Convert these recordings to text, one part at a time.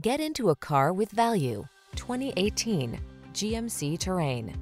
Get into a car with value. 2018 GMC Terrain.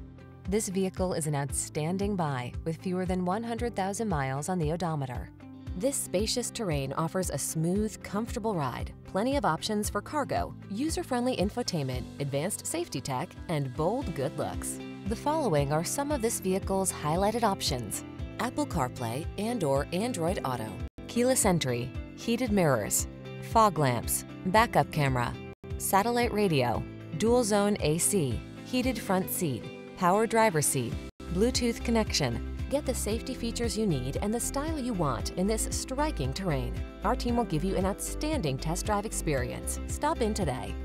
This vehicle is an outstanding buy with fewer than 100,000 miles on the odometer. This spacious terrain offers a smooth, comfortable ride, plenty of options for cargo, user-friendly infotainment, advanced safety tech, and bold good looks. The following are some of this vehicle's highlighted options. Apple CarPlay and or Android Auto, keyless entry, heated mirrors, fog lamps, backup camera, satellite radio, dual zone AC, heated front seat, power driver seat, Bluetooth connection. Get the safety features you need and the style you want in this striking terrain. Our team will give you an outstanding test drive experience. Stop in today.